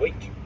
Wait.